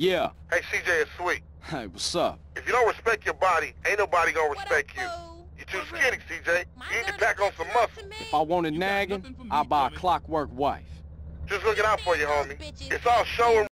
Yeah. Hey, CJ, it's Sweet. Hey, what's up? If you don't respect your body, ain't nobody gonna respect you. You're too skinny, CJ. You need to pack on some muscle. If I wanted nagging, I'll buy a clockwork wife. Just looking out for you, homie. It's all show and